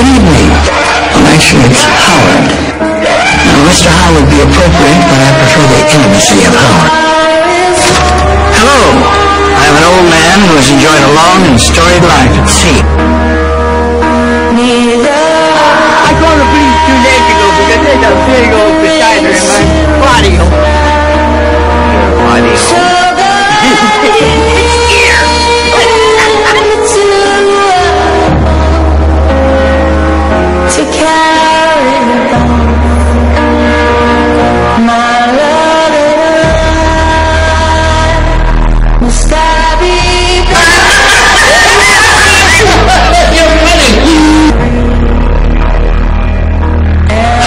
Good evening. Well, actually, it's Howard. Now, Mr. Howard would be appropriate, but I prefer the intimacy of Howard. Hello. I am an old man who has enjoyed a long and storied life at sea.